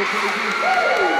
Woo!